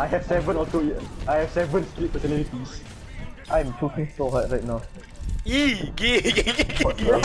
I have seven auto. I have seven split personalities. I'm choking so hard right now. Ih, gay, gay, gay, gay.